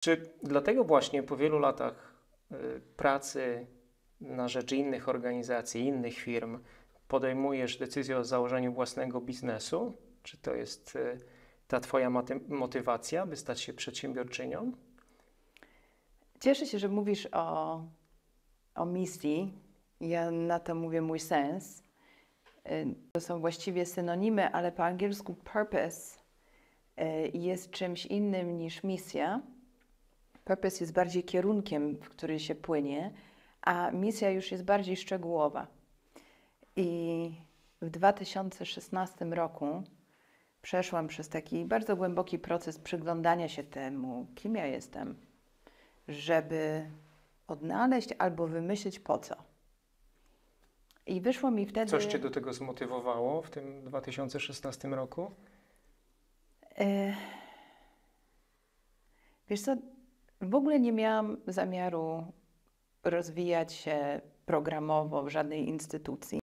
Czy dlatego właśnie po wielu latach y, pracy na rzecz innych organizacji, innych firm, podejmujesz decyzję o założeniu własnego biznesu? Czy to jest y, ta Twoja moty- motywacja, by stać się przedsiębiorczynią? Cieszę się, że mówisz o, o misji. Ja na to mówię mój sens. Y, To są właściwie synonimy, ale po angielsku purpose jest czymś innym niż misja. Purpose jest bardziej kierunkiem, w który się płynie, a misja już jest bardziej szczegółowa. I w 2016 roku przeszłam przez taki bardzo głęboki proces przyglądania się temu, kim ja jestem, żeby odnaleźć albo wymyślić po co. I wyszło mi wtedy. Coś Cię do tego zmotywowało w tym 2016 roku? E, Wiesz co, w ogóle nie miałam zamiaru rozwijać się programowo w żadnej instytucji.